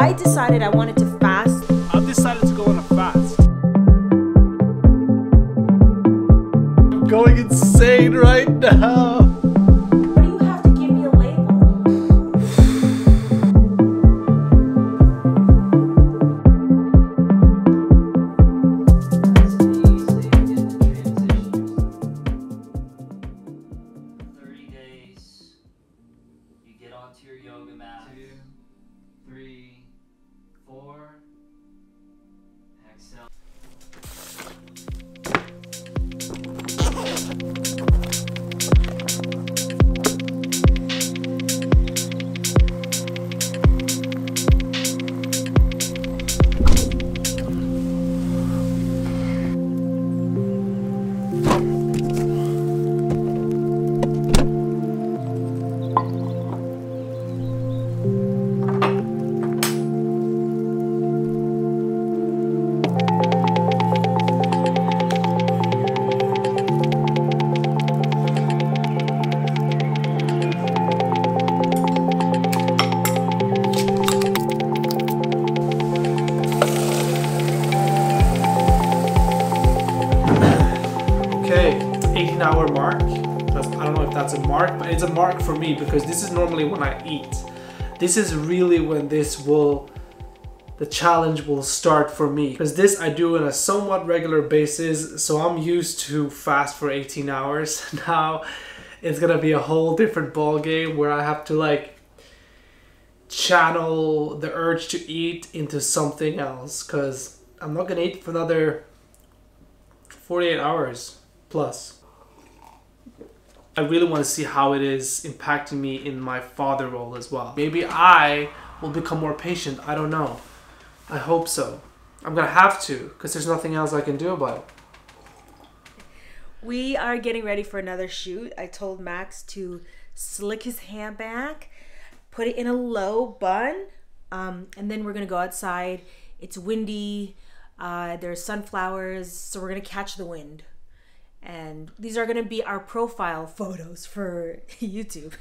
I decided I wanted to fast. I've decided to go on a fast. I'm going insane right now. Hour mark. That's- I don't know if that's a mark, but it's a mark for me because this is normally when I eat. This is really when this will, the challenge will start for me. Because this I do on a somewhat regular basis, so I'm used to fast for 18 hours. Now it's gonna be a whole different ball game where I have to like channel the urge to eat into something else because I'm not gonna eat for another 48 hours plus. I really want to see how it is impacting me in my father role as well. Maybe I will become more patient. I don't know. I hope so. I'm gonna have to because there's nothing else I can do about it. We are getting ready for another shoot. I told Max to slick his hair back, put it in a low bun, um, and then we're gonna go outside. It's windy. Uh, there's sunflowers, so we're gonna catch the wind. And these are gonna be our profile photos for YouTube.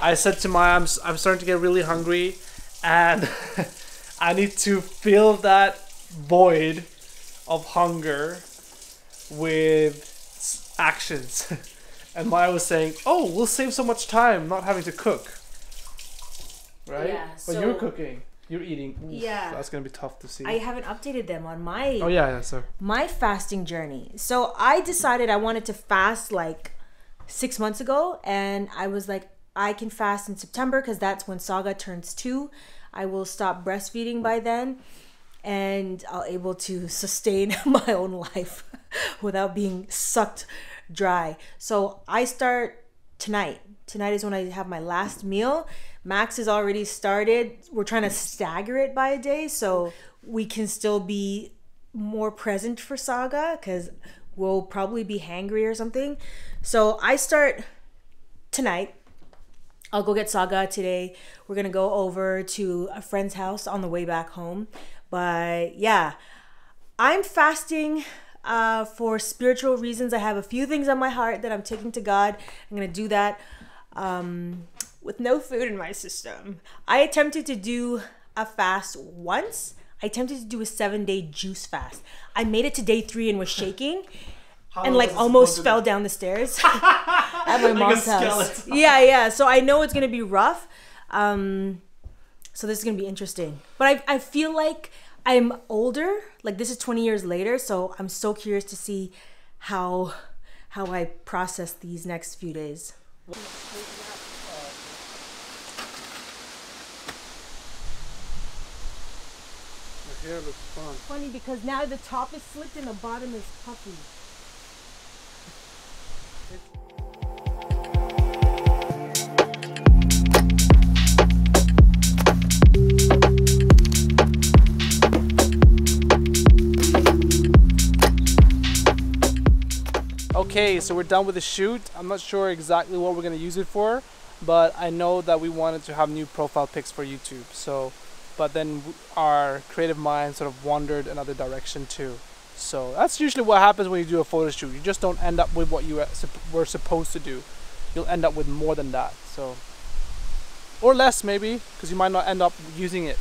I said to my, I'm, I'm starting to get really hungry, and I need to fill that void of hunger with actions. and Maya was saying, "Oh, we'll save so much time not having to cook." Right? Yeah, but you're cooking. You're eating. Oof, Yeah. That's gonna be tough to see. I haven't updated them on my oh yeah, yeah. So my fasting journey. So I decided I wanted to fast like six months ago, and I was like, I can fast in September because that's when Saga turns two. I will stop breastfeeding by then, and I'll able to sustain my own life without being sucked dry. So I start tonight. Tonight is when I have my last meal. Max has already started. We're trying to stagger it by a day so we can still be more present for Saga because we'll probably be hangry or something. So I start tonight. I'll go get Saga today. We're gonna go over to a friend's house on the way back home. But yeah, I'm fasting uh, for spiritual reasons. I have a few things on my heart that I'm taking to God. I'm gonna do that um, with no food in my system. I attempted to do a fast once. I attempted to do a seven day juice fast. I made it to day three and was shaking. and like almost to fell down the stairs at my mom's house. Yeah, yeah. So I know it's gonna be rough. Um, so this is gonna be interesting. But I I feel like I'm older. Like this is 20 years later. So I'm so curious to see how how I process these next few days. Hair looks fun. Funny because now the top is slicked and the bottom is puffy. Okay, so we're done with the shoot. I'm not sure exactly what we're gonna use it for, but I know that we wanted to have new profile pics for YouTube. So, but then our creative mind sort of wandered another direction too. So that's usually what happens when you do a photo shoot. You just don't end up with what you were supposed to do. You'll end up with more than that. So, or less maybe, because you might not end up using it.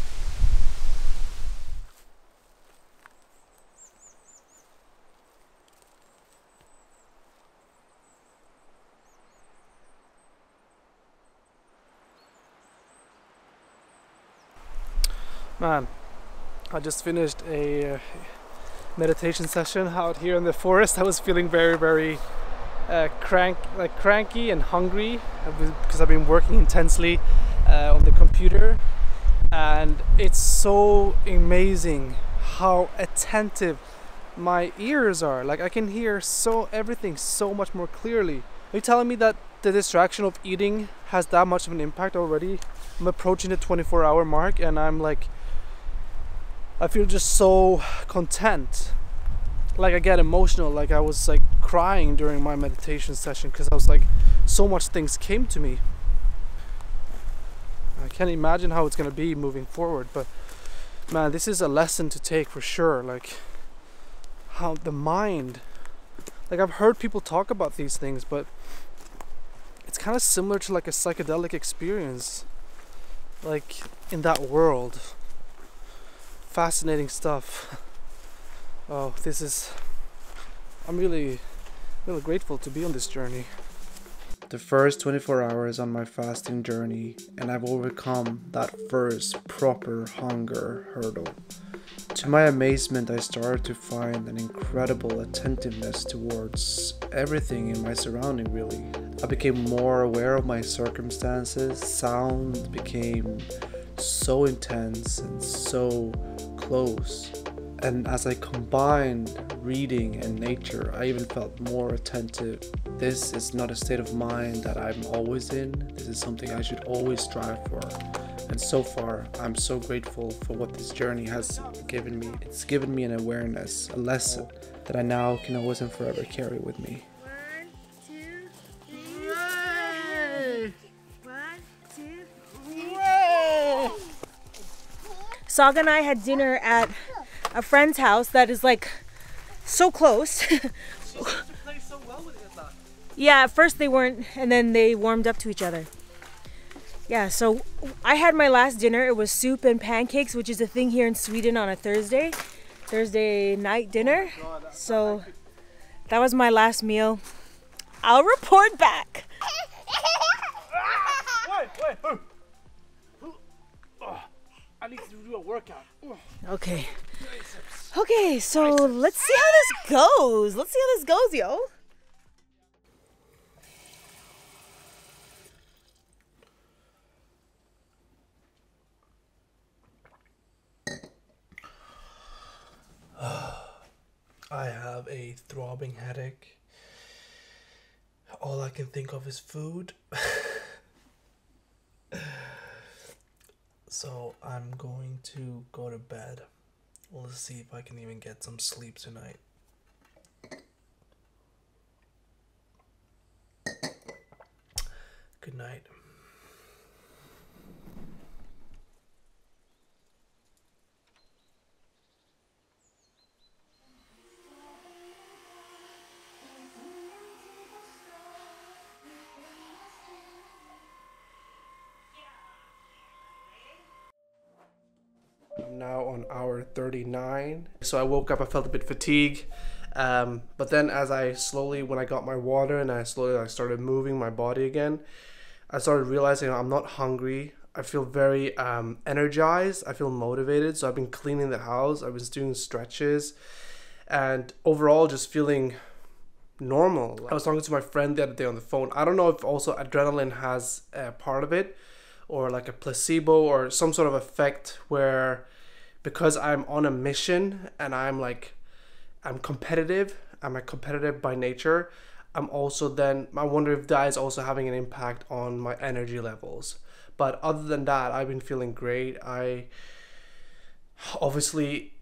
Man, I just finished a uh, meditation session out here in the forest. I was feeling very, very uh, crank, like cranky and hungry because I've been working intensely uh, on the computer, and it's so amazing how attentive my ears are. Like I can hear so everything so much more clearly. Are you telling me that the distraction of eating has that much of an impact already? I'm approaching the 24 hour mark and I'm like I feel just so content. Like I get emotional, like I was like crying during my meditation session because I was like so much things came to me. I can't imagine how it's gonna be moving forward, but man, this is a lesson to take for sure. Like how the mind like I've heard people talk about these things, but it's kind of similar to like a psychedelic experience like in that world fascinating stuff. Oh this is i'm really really grateful to be on this journey. The first 24 hours on my fasting journey and i've overcome that first proper hunger hurdle. To my amazement, I started to find an incredible attentiveness towards everything in my surrounding, really. I became more aware of my circumstances, sound became so intense and so close. And as I combined reading and nature, I even felt more attentive. This is not a state of mind that I'm always in, this is something I should always strive for. And so far, I'm so grateful for what this journey has given me. It's given me an awareness, a lesson that I now can always and forever carry with me. Saga and I had dinner at a friend's house that is like so close. yeah, at first they weren't, and then they warmed up to each other. Yeah, so I had my last dinner. It was soup and pancakes, which is a thing here in Sweden on a Thursday, Thursday night dinner. So that was my last meal. I'll report back. Wait, wait. I need to do a workout. Okay. Okay, so let's see how this goes. Let's see how this goes, yo. I have a throbbing headache. All I can think of is food. so I'm going to go to bed. Let's see if I can even get some sleep tonight. Good night. Now on hour 39. So I woke up, I felt a bit fatigued. Um, but then as I slowly, when I got my water and I slowly I started moving my body again, I started realizing I'm not hungry. I feel very um, energized. I feel motivated. So I've been cleaning the house. I was doing stretches, and overall just feeling normal. I was talking to my friend the other day on the phone. I don't know if also adrenaline has a part of it, or like a placebo or some sort of effect where because I'm on a mission and I'm like I'm competitive, I'm a competitive by nature. I'm also then I wonder if that is also having an impact on my energy levels. But other than that, I've been feeling great. I obviously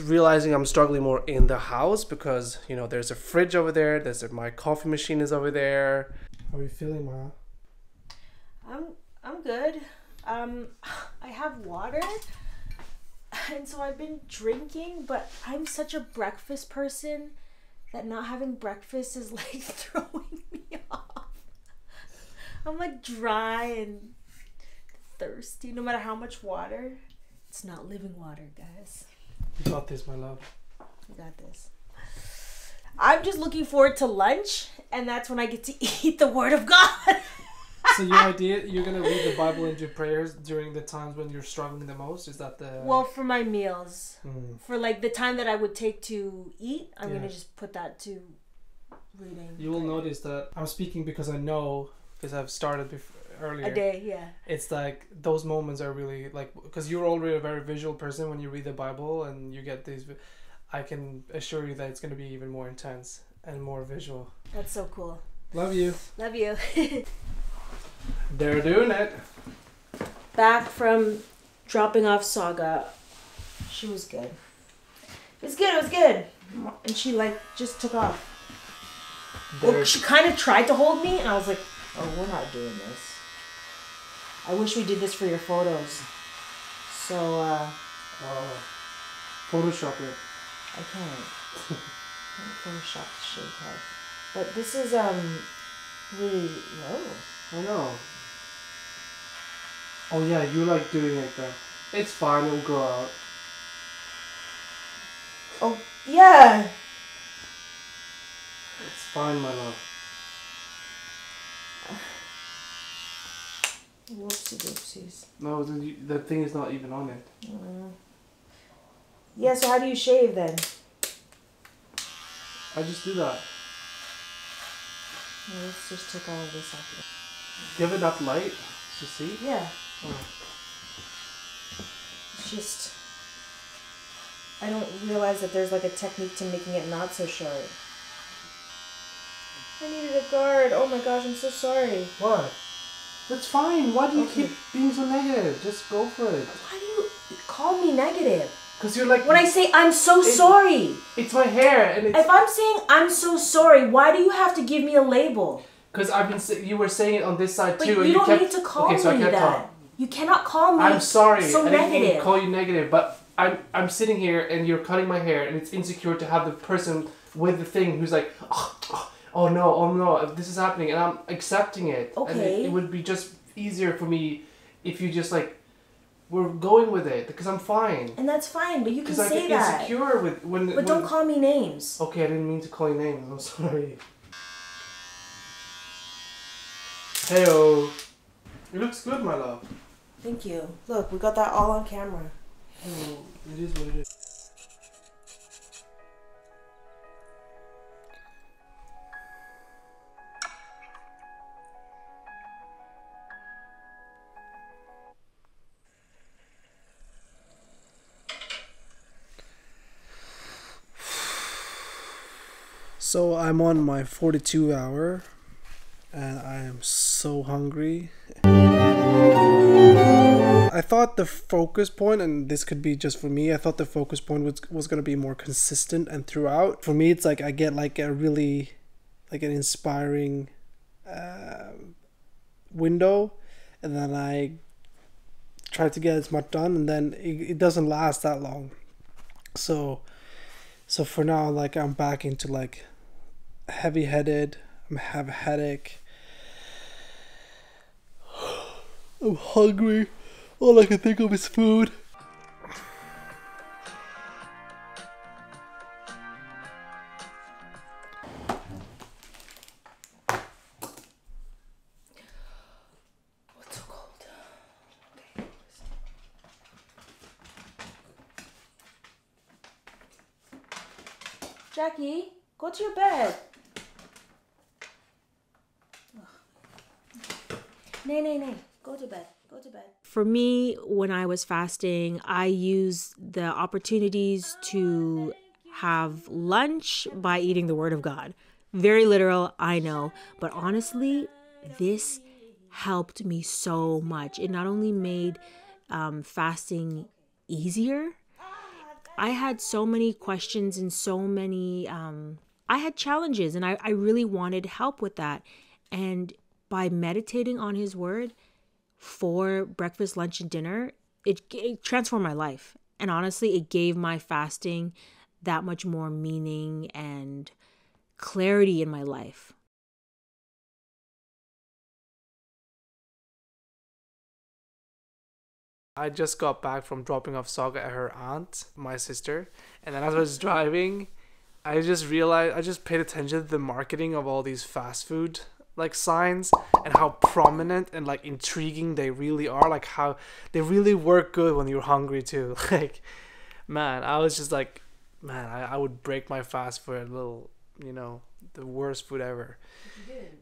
realizing I'm struggling more in the house because you know there's a fridge over there. There's a, my coffee machine is over there. How are you feeling, Maya? I'm I'm good. Um, I have water, and so I've been drinking. But I'm such a breakfast person that not having breakfast is like throwing me off. I'm like dry and thirsty, no matter how much water. It's not living water, guys. You got this, my love. You got this. I'm just looking forward to lunch, and that's when I get to eat the Word of God. so your idea, you're gonna read the Bible and do prayers during the times when you're struggling the most. Is that the? Well, for my meals, Mm. for like the time that I would take to eat, I'm Yeah. gonna just put that to reading. You will prayer. notice that I'm speaking because I know because I've started before earlier. a day. Yeah. It's like those moments are really like because you're already a very visual person when you read the Bible and you get these. I can assure you that it's gonna be even more intense and more visual. That's so cool. Love you. Love you. They're doing it. Back from dropping off Saga, she was good. It was good. It was good. And she like just took off. Well, she kind of tried to hold me, and I was like, "Oh, we're not doing this." I wish we did this for your photos. So uh, oh, Photoshop it. I can't. I can't Photoshop the shaved head. But this is um really low. I know. Oh yeah, you like doing it then. It's fine, it'll grow out. Oh yeah. It's fine, my love. Whoopsie doopsies. No, the, the thing is not even on it. Mm. Yeah. So how do you shave then? I just do that. Well, let's just take all of this off. Give it up light to see. Yeah. Oh. It's just. I don't realize that there's like a technique to making it not so sharp. I needed a guard. Oh my gosh, I'm so sorry. What? That's fine. Why do you Okay. keep being so negative? Just go for it. Why do you call me negative? Cause you're like When I say I'm so sorry, it's my hair and it's if I'm saying I'm so sorry, why do you have to give me a label? Because I've been you were saying it on this side But too. you and don't kept, need to call okay, so I me can't that. talk. You cannot call me. I'm sorry. So I didn't negative. call you negative, but I'm I'm sitting here and you're cutting my hair and it's insecure to have the person with the thing who's like, oh, oh, oh no, oh no, this is happening, and I'm accepting it. And it, Okay. it would be just easier for me if you just like we're going with it because I'm fine. and that's fine, but you can I say get that. insecure with when. But when, don't call me names. Okay, I didn't mean to call you names. I'm sorry. Heyo. It looks good, my love. Thank you. Look, we got that all on camera. Oh, it is what it is. So I'm on my 42 hour and I am so hungry. I thought the focus point, and this could be just for me, I thought the focus point was, was going to be more consistent and throughout. For me, it's like I get like a really, like an inspiring uh, window, and then I try to get as much done, and then it, it doesn't last that long. So, so for now, like I'm back into like heavy headed, I have a headache. I'm hungry. All I can think of is food. For me, when I was fasting, I used the opportunities to have lunch by eating the Word of God. Very literal, I know. But honestly, this helped me so much. It not only made um, fasting easier, I had so many questions and so many, um, I had challenges, and I, I really wanted help with that. And by meditating on His Word for breakfast, lunch, and dinner, it, it transformed my life. And honestly, it gave my fasting that much more meaning and clarity in my life. I just got back from dropping off Saga at her aunt, my sister, and then as I was driving, I just realized I just paid attention to the marketing of all these fast food like signs and how prominent and like intriguing they really are like how they really work good when you're hungry too. Like man i was just like man i, I would break my fast for a little you know the worst food ever.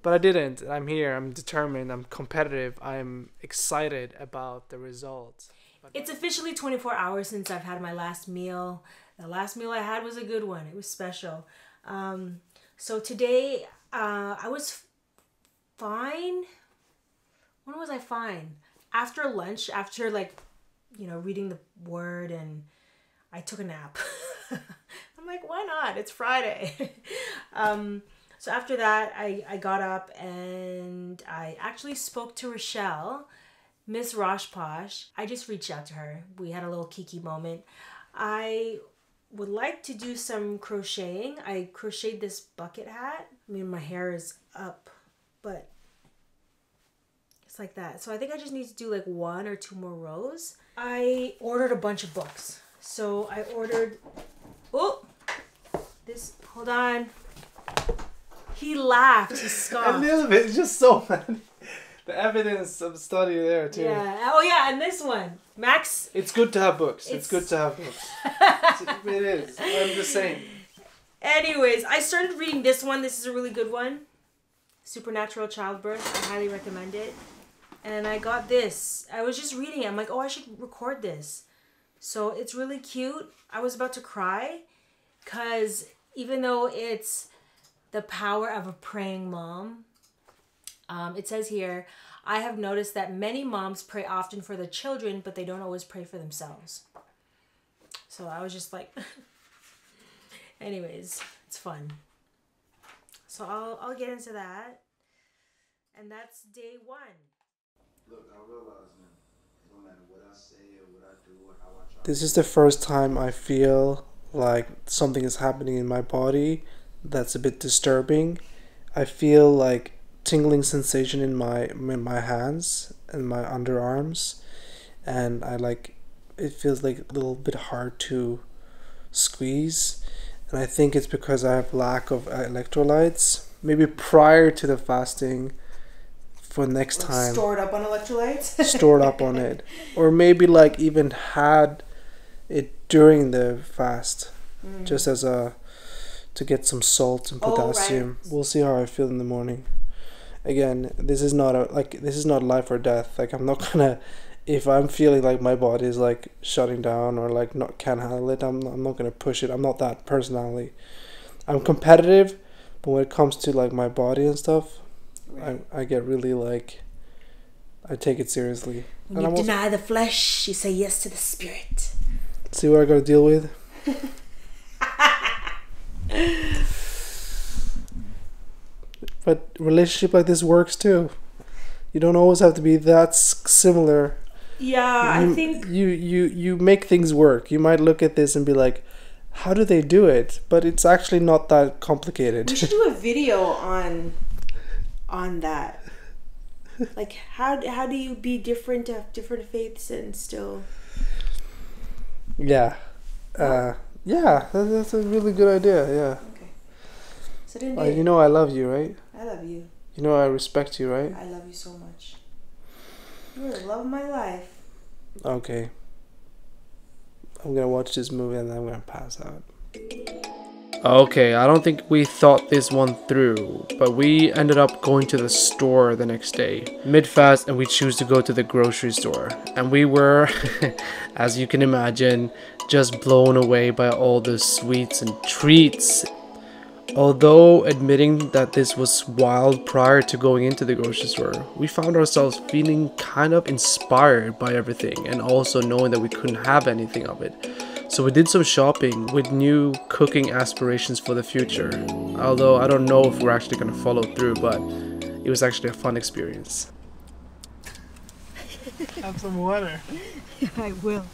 But i didn't. I'm here. I'm determined. I'm competitive. I'm excited about the results. It's officially 24 hours since I've had my last meal. The last meal I had was a good one. It was special. Um, so today uh, I was fine. When was I fine? After lunch, after like, you know, reading the word and I took a nap. I'm like, why not? It's Friday. um, so after that, I, I got up and I actually spoke to Rochelle. Miss Roshposh, I just reached out to her. We had a little kiki moment. I would like to do some crocheting. I crocheted this bucket hat. I mean, my hair is up, but it's like that. So I think I just need to do like one or two more rows. I ordered a bunch of books. So I ordered, oh, this, hold on. He laughed. He a scoffed. little bit it's just so many the evidence of study there too Yeah. Oh yeah, and this one, Max. it's good to have books it's, It's- good to have books it is i'm just saying Anyways, I started reading this one. This is a really good one. Supernatural Childbirth. I highly recommend it. And I got this. I was just reading it. I'm like, oh, I should record this. So it's really cute. I was about to cry because even though it's the power of a praying mom, um, it says here, I have noticed that many moms pray often for their children, but they don't always pray for themselves. So I was just like, anyways, it's fun. So I'll I'll get into that. And that's day one. Look, I realize, man, no matter what I say or what I do or how I try. This is the first time I feel like something is happening in my body that's a bit disturbing. I feel like tingling sensation in my in my hands and my underarms and I like it feels like a little bit hard to squeeze and I think it's because I have lack of electrolytes. Maybe prior to the fasting for next time Stored up on electrolytes. stored up on it or maybe like even had it during the fast just as a to get some salt and Mm. Oh, right. potassium we'll see how i feel in the morning again this is not a like this is not life or death like i'm not gonna if i'm feeling like my body is like shutting down or like not can't handle it i'm, I'm not gonna push it i'm not that personality i'm competitive but when it comes to like my body and stuff I, I get really like i take it seriously when And you I'm also- deny the flesh, you say yes to the spirit. See what I gotta deal with? but relationship like this works too. You don't always have to be that similar. Yeah, you, I think you you you make things work. You might look at this and be like, "How do they do it?" But it's actually not that complicated. We should do a video on on that. Like how how do you be different of different faiths and still yeah, uh, yeah, that, that's a really good idea. Yeah, Okay. so then uh, you know I love you, right? I love you. You know I respect you, right? I love you so much. You're love my life. Okay. I'm gonna watch this movie and then I'm gonna pass out. Okay, I don't think we thought this one through, but we ended up going to the store the next day, mid fast, and we choose to go to the grocery store. And we were, as you can imagine, just blown away by all the sweets and treats. Although admitting that this was wild prior to going into the grocery store, we found ourselves feeling kind of inspired by everything and also knowing that we couldn't have anything of it. So we did some shopping with new cooking aspirations for the future. Although I don't know if we're actually going to follow through, but it was actually a fun experience. have some water. I will.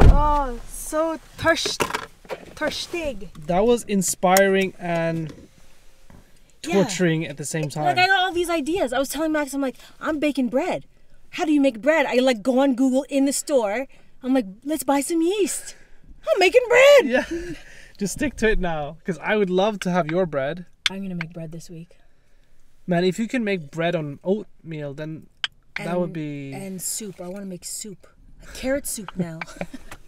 Oh, so thirst, thirstig. That was inspiring and Yeah. torturing at the same time. Like I got all these ideas. I was telling Max, I'm like, I'm baking bread. How do you make bread? I like go on Google in the store. I'm like, let's buy some yeast. I'm making bread. yeah. Just stick to it now, because I would love to have your bread. I'm gonna make bread this week. Man, if you can make bread on oatmeal, then that would be. And soup. I want to make soup. Carrot soup now.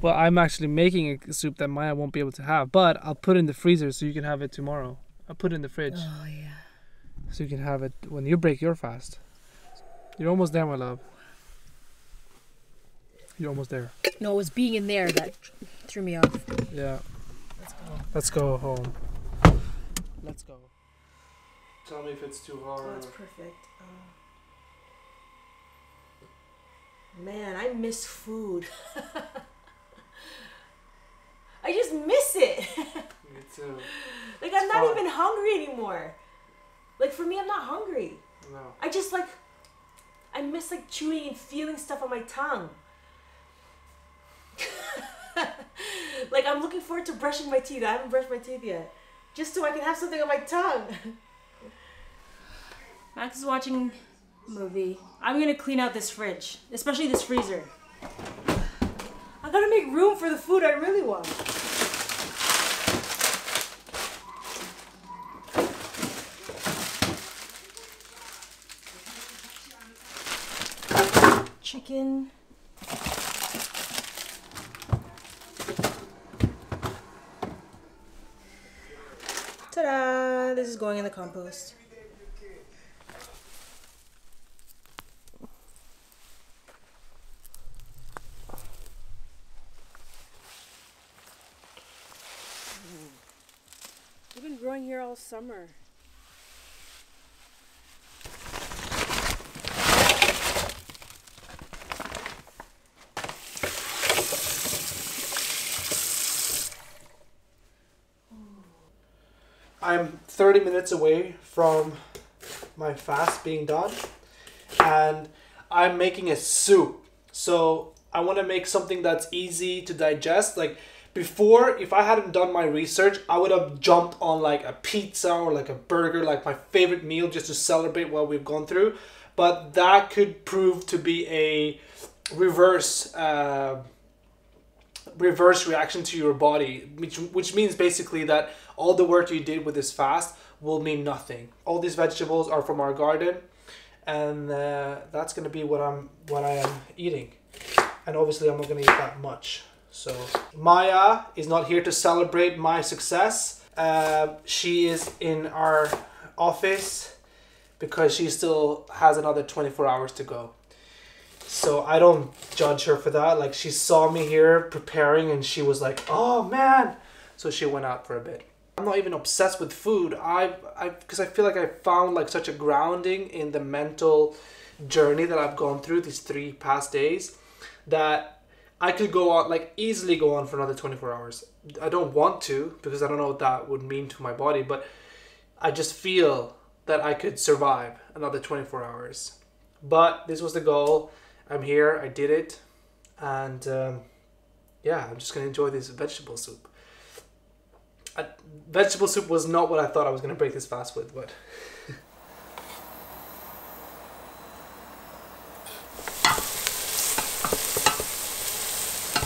Well, I'm actually making a soup that Maya won't be able to have, but I'll put it in the freezer so you can have it tomorrow. I'll put it in the fridge oh yeah. so you can have it when you break your fast. You're almost there, my love. You're almost there. No, it was being in there that threw me off. Yeah. Let's go. Let's go home. Let's go. Tell me if it's too hard. Oh, hard. it's perfect. Oh. Man, I miss food. I just miss it. Me too. like I'm not fun. even hungry anymore. Like for me, I'm not hungry. No. I just like I miss like chewing and feeling stuff on my tongue. like I'm looking forward to brushing my teeth. I haven't brushed my teeth yet. Just so I can have something on my tongue. Max is watching a movie. I'm gonna clean out this fridge, especially this freezer. I gotta make room for the food I really want. Ta-da! This is going in the compost. We've been growing here all summer. I'm 30 minutes away from my fast being done, and I'm making a soup. So I want to make something that's easy to digest. Like before, if I hadn't done my research, I would have jumped on like a pizza or like a burger, like my favorite meal, just to celebrate what we've gone through. But that could prove to be a reverse. Uh, reverse reaction to your body, which which means basically that all the work you did with this fast will mean nothing. All these vegetables are from our garden, and uh, that's gonna be what I'm what I am eating, and obviously I'm not gonna eat that much. So Maya is not here to celebrate my success. Uh, she is in our office because she still has another 24 hours to go. So I don't judge her for that. Like she saw me here preparing and she was like, "Oh man." So she went out for a bit. I'm not even obsessed with food. I I because I feel like I found like such a grounding in the mental journey that I've gone through these 3 past days that I could go on like easily go on for another 24 hours. I don't want to because I don't know what that would mean to my body, but I just feel that I could survive another 24 hours. But this was the goal. I'm here. I did it, and um, yeah, I'm just gonna enjoy this vegetable soup. I, vegetable soup was not what I thought I was gonna break this fast with, but.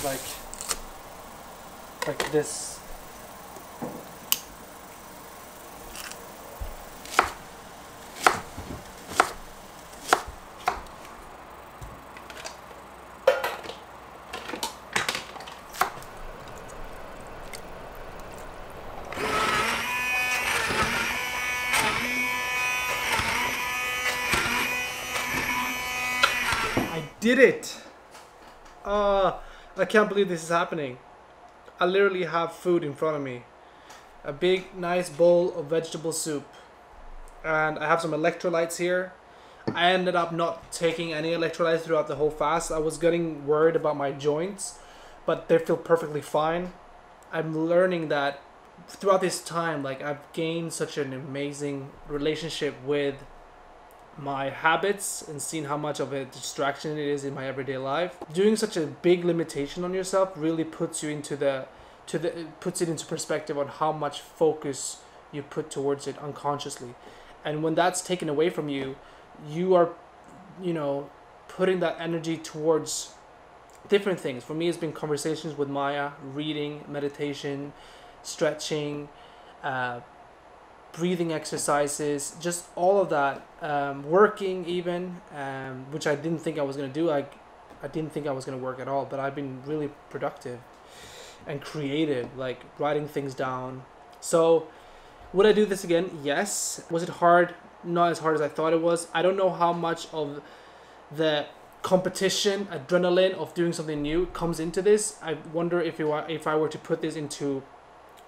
like, like this. I did it! Uh, I can't believe this is happening. I literally have food in front of me. A big, nice bowl of vegetable soup. And I have some electrolytes here. I ended up not taking any electrolytes throughout the whole fast. I was getting worried about my joints, but they feel perfectly fine. I'm learning that throughout this time, like I've gained such an amazing relationship with my habits and seeing how much of a distraction it is in my everyday life. Doing such a big limitation on yourself really puts you into the to the it puts it into perspective on how much focus you put towards it unconsciously. And when that's taken away from you, you are you know putting that energy towards different things. For me it's been conversations with Maya, reading, meditation, stretching, uh, breathing exercises, just all of that, um, working even, um, which I didn't think I was gonna do. Like, I didn't think I was gonna work at all, but I've been really productive and creative, like writing things down. So, would I do this again? Yes. Was it hard? Not as hard as I thought it was. I don't know how much of the competition adrenaline of doing something new comes into this. I wonder if it were, if I were to put this into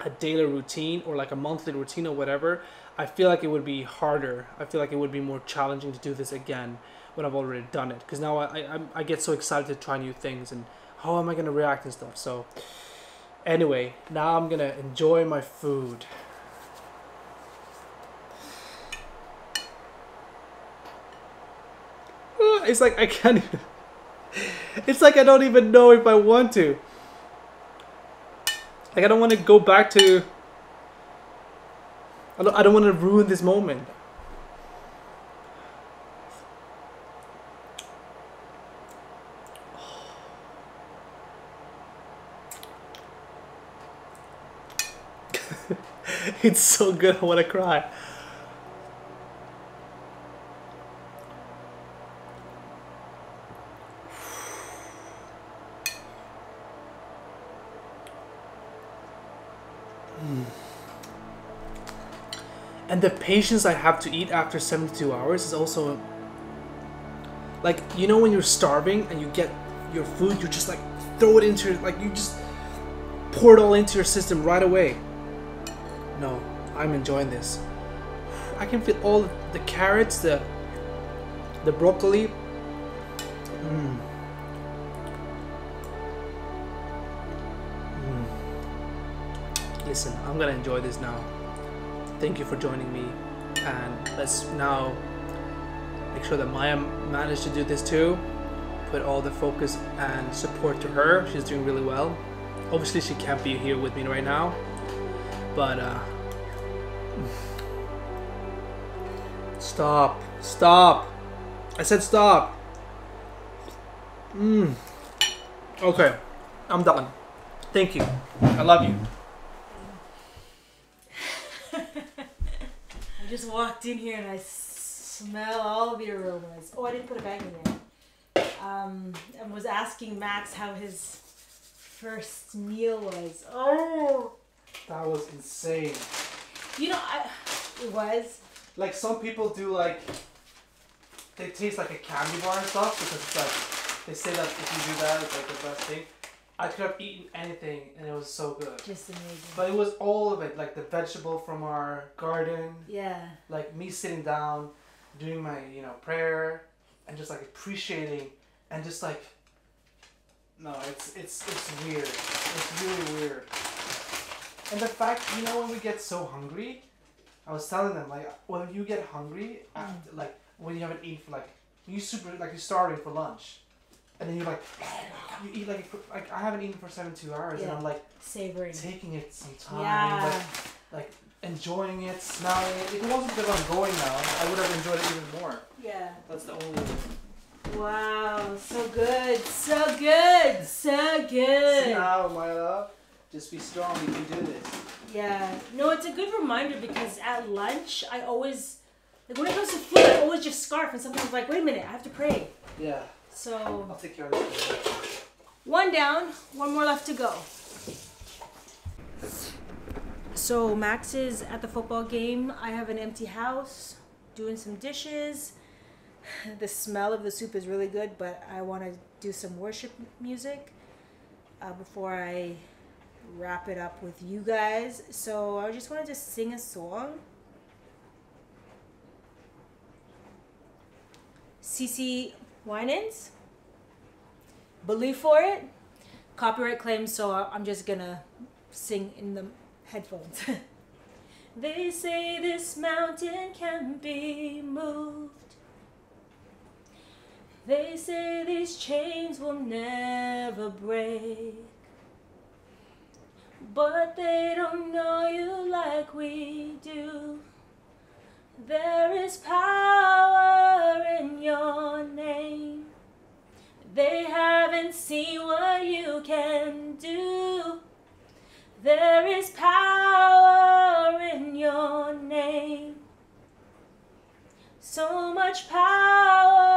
a daily routine or like a monthly routine or whatever, I feel like it would be harder. I feel like it would be more challenging to do this again when I've already done it. Because now I, I I get so excited to try new things and how am I gonna react and stuff. So anyway, now I'm gonna enjoy my food. Ah, It's like I can't. Even, it's like I don't even know if I want to. Like I don't want to go back to. I don't. I don't want to ruin this moment. it's so good. I want to cry. And the patience I have to eat after 72 hours is also like you know when you're starving and you get your food you just like throw it into your, like you just pour it all into your system right away no I'm enjoying this I can feel all the carrots the the broccoli mm. Mm. listen I'm gonna enjoy this now thank you for joining me. And let's now make sure that Maya managed to do this too. Put all the focus and support to her. She's doing really well. Obviously she can't be here with me right now but uh stop stop. I said stop. Mm. okay. I'm done. Thank you. I love you I just walked in here and I smell all the aromas. Oh, I didn't put a bag in there. Um, and was asking Max how his first meal was. Oh, that was insane you know, I it was. like some people do like they taste like a candy bar and stuff because it's like they say that if you do that it's like the best thing. I could have eaten anything and it was so good. Just amazing. But it was all of it, like the vegetable from our garden, yeah. like me sitting down, doing my, you know, prayer and just like appreciating and just like no, it's it's it's weird. It's really weird. And the fact, you know, when we get so hungry, I was telling them like when you get hungry, after, like when you haven't eaten for like you super like you're starving for lunch, and then you're like you eat like like I haven't eaten for seven two hours, and I'm like Savoring. taking it some time, Yeah. like enjoying it, smelling it. If it wasn't because I'm going now, I would have enjoyed it even more. Yeah. That's the only. Wow. So good. So good. So See good. now, my love. Just be strong. You can do this. Yeah. No, it's a good reminder because at lunch I always like when it comes to food I always just scarf and sometimes like wait a minute I have to pray. Yeah, So I'll take care of this. One down, one more left to go. So Max is at the football game. I have an empty house, doing some dishes. The smell of the soup is really good, but I want to do some worship music uh, before I wrap it up with you guys. So I just wanted to sing a song. CeCe Winans. Believe for it. Copyright claims so i'm just gonna sing in the headphones. They say this mountain can be moved. They say these chains will never break. But they don't know you like we do. There is power There is power in your name. So much power.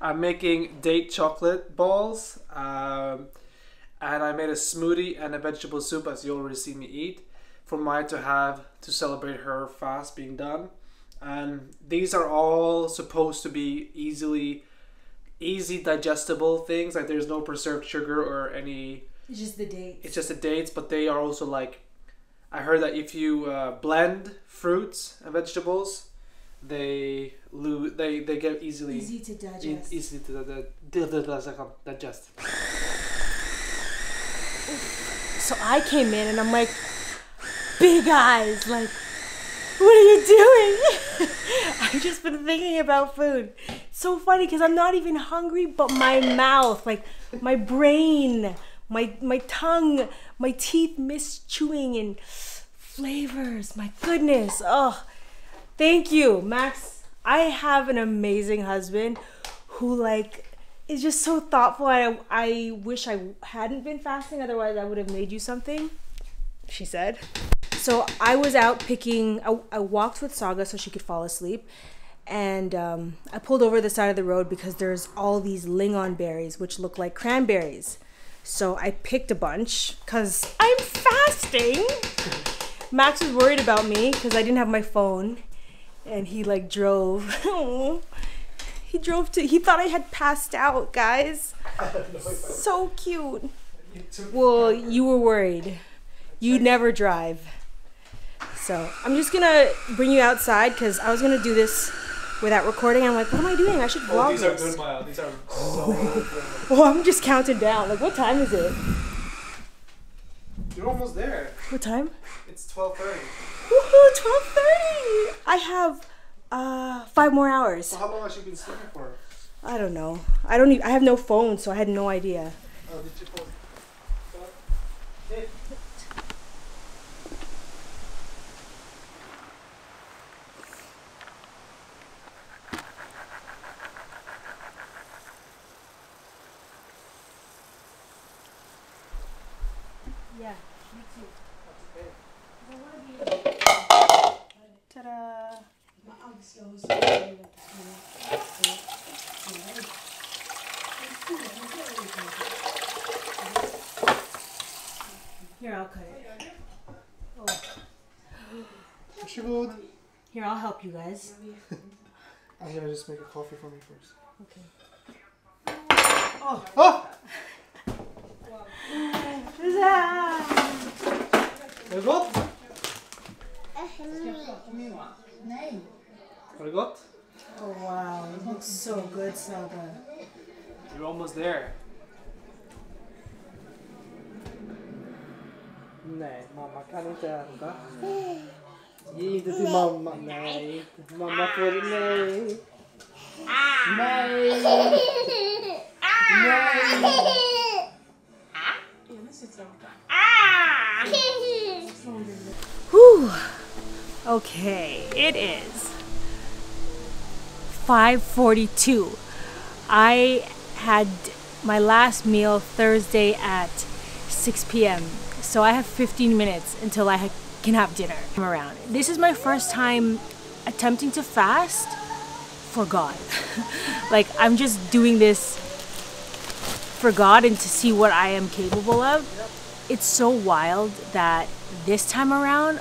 I'm making date chocolate balls, um, and I made a smoothie and a vegetable soup, as you already see me eat, for Maya to have to celebrate her fast being done. And these are all supposed to be easily, easy digestible things. Like there's no preserved sugar or any. It's just the dates. It's just the dates, but they are also like. I heard that if you uh, blend fruits and vegetables, they lose. They they get easily easy to e- digest. easy to di- um, digest. So I came in and I'm like, big eyes, like, what are you doing? I've just been thinking about food. So funny because I'm not even hungry, but my mouth, like my brain, my my tongue, my teeth miss chewing and flavors. My goodness. Oh, thank you, Max. I have an amazing husband who like is just so thoughtful. I I wish I hadn't been fasting, otherwise I would have made you something. She said. So I was out picking. I, I walked with Saga so she could fall asleep, and um, I pulled over the side of the road because there's all these lingon berries which look like cranberries. So I picked a bunch because I'm fasting. Max was worried about me because I didn't have my phone, and he like drove. he drove to. He thought I had passed out, guys. so cute. Well, you were worried. You never drive. So I'm just gonna bring you outside because I was gonna do this without recording. I'm like, what am I doing? I should oh, vlog oh, these this. Are good, These are so good. well, I'm just counting down. Like, what time is it? You're almost there. What time? It's 12:30. Ooh, twelve thirty. I have uh five more hours. How long have you been sleeping for? I don't know. I don't. Even, I have no phone, so I had no idea. Oh, I'm gonna just make a coffee for me first. Okay. Oh! oh! Är det gott? Var det gott? Oh wow, it looks so good, Saga. You're almost there. Nej, mamma kan inte äta. Ge inte till mamma. Nej. Mamma får... Nej. Nej. Nej. Whew. Okay, it is 5:42. I had my last meal Thursday at 6 p.m. So I have 15 minutes until I ha- can have dinner. I'm around. This is my first time attempting to fast for God. like I'm just doing this for God and to see what I am capable of. It's so wild that this time around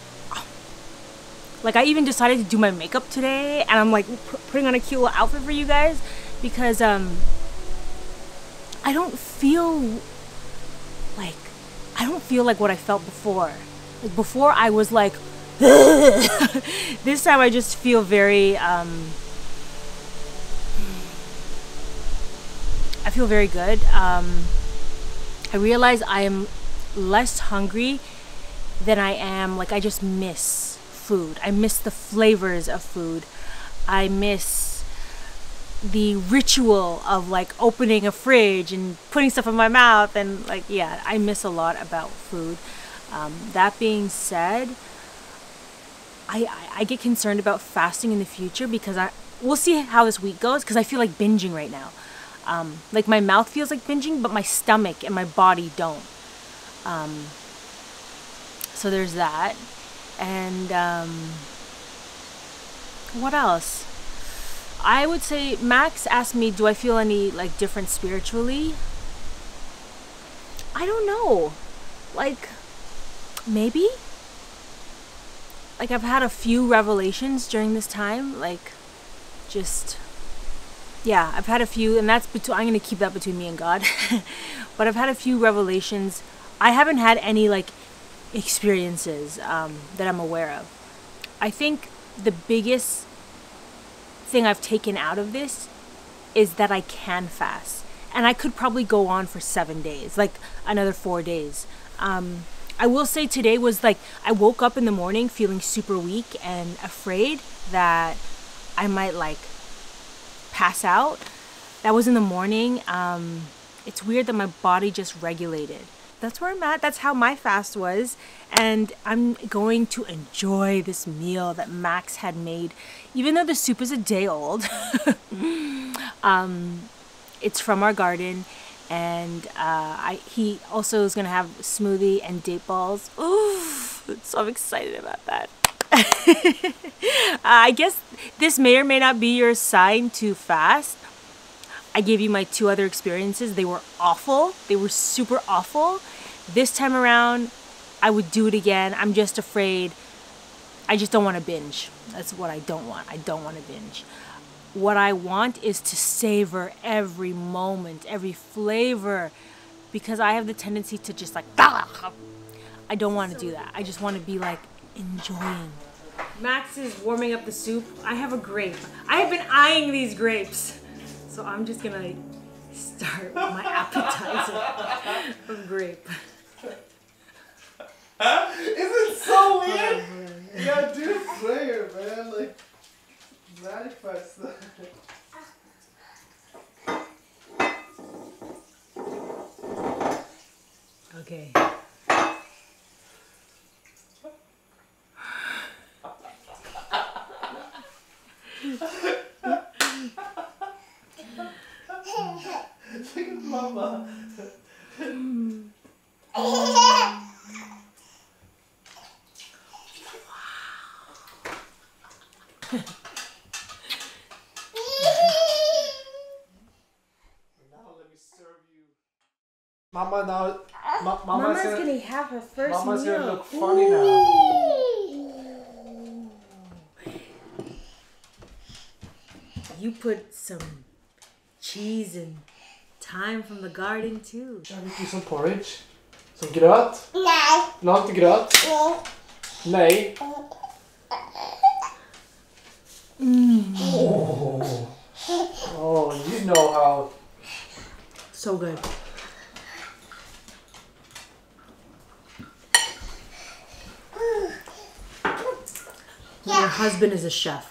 like I even decided to do my makeup today and I'm like putting on a cute little outfit for you guys because um I don't feel like I don't feel like what I felt before. Like before I was like this time I just feel very um I feel very good. Um, I realize I am less hungry than I am like I just miss food. I miss the flavors of food. I miss the ritual of like opening a fridge and putting stuff in my mouth and like yeah, I miss a lot about food. Um, that being said, I, I I get concerned about fasting in the future because I we'll see how this week goes because I feel like binging right now. Um, like my mouth feels like binging, but my stomach and my body don't. Um, so there's that, and um, what else? I would say Max asked me, "Do I feel any like different spiritually?" I don't know. Like maybe like I've had a few revelations during this time, like just yeah, I've had a few, and that's between. I'm gonna keep that between me and God, but I've had a few revelations. I haven't had any like experiences um, that I'm aware of. I think the biggest thing I've taken out of this is that I can fast, and I could probably go on for seven days, like another four days. Um, I will say today was like I woke up in the morning feeling super weak and afraid that I might like pass out. That was in the morning. Um, it's weird that my body just regulated. That's where I'm at. That's how my fast was. And I'm going to enjoy this meal that Max had made. Even though the soup is a day old, um, it's from our garden. And uh, I, he also is going to have smoothie and date balls. Ooh, so I'm excited about that. uh, I guess this may or may not be your sign to fast. I gave you my two other experiences. They were awful. They were super awful. This time around, I would do it again. I'm just afraid. I just don't want to binge. That's what I don't want. I don't want to binge. What I want is to savor every moment, every flavor, because I have the tendency to just like, I don't want to do that. I just want to be like enjoying. Max is warming up the soup. I have a grape. I have been eyeing these grapes. So I'm just gonna start my appetizer of grape. Huh? Isn't it so weird? You gotta do flair, man. Like, manifest that. Okay. Look at mama. Now let me serve you. Mama now. Ma- mama's, Mama's gonna, gonna have her first Mama's meal. gonna look funny now. You put some cheese and thyme from the garden too. Ska vi få some porridge? Some gröt? Nej. Vill du ha lite gröt? Nej. Oh. Mm. oh, you know how. So good. Your husband is a chef.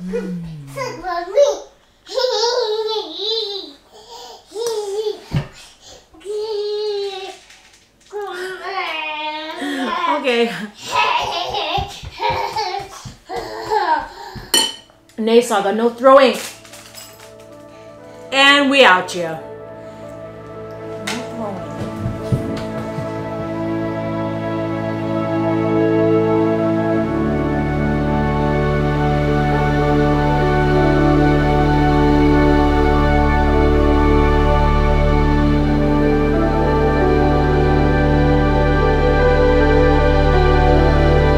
Hmm. Okay. Nay, Saga, no throwing. And we out, ya.